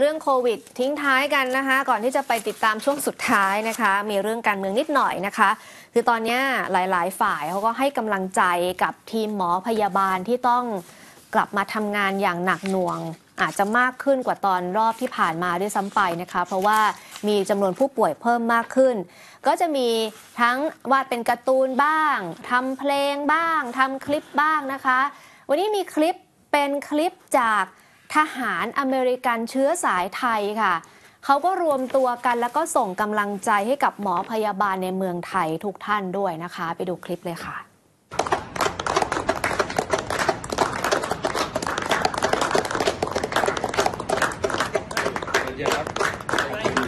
เรื่องโควิดทิ้งท้ายกันนะคะ ก่อนที่จะไปติดตามช่วงสุดท้ายนะคะ มีเรื่องการเมืองนิดหน่อยนะคะ คือตอนนี้ยหลาย ๆ ฝ่ายเขาก็ให้กำลังใจกับทีมหมอพยาบาลที่ต้องกลับมาทำงานอย่างหนักหน่วง อาจจะมากขึ้นกว่าตอนรอบที่ผ่านมาด้วยซ้ำไปนะคะ เพราะว่ามีจำนวนผู้ป่วยเพิ่มมากขึ้น ก็จะมีทั้งวาดเป็นการ์ตูนบ้างทำเพลงบ้างทำคลิปบ้างนะคะ วันนี้มีคลิปเป็นคลิปจาก ทหารอเมริกันเชื้อสายไทยค่ะเขาก็รวมตัวกันแล้วก็ส่งกำลังใจให้กับหมอพยาบาลในเมืองไทยทุกท่านด้วยนะคะ ไปดูคลิปเลยค่ะเยอะครับ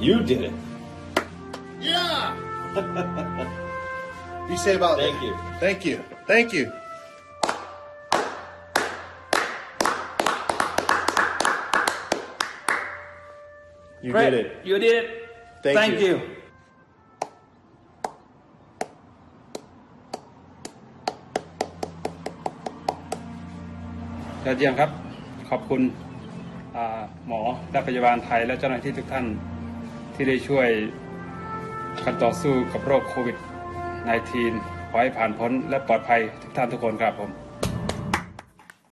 you did it Yeah. you say about Thank you. Thank you. Thank you. You Great. did it. you did it Thank thank you. you ยอดเยี่ยมครับ ขอบคุณอ่าหมอและพยาบาลไทยและเจ้าหน้าที่ทุกท่าน ที่ได้ช่วยกันต่อสู้กับโรคโควิด -19 ขอให้ผ่านพ้นและปลอดภัยทุกท่านทุกคนครับผม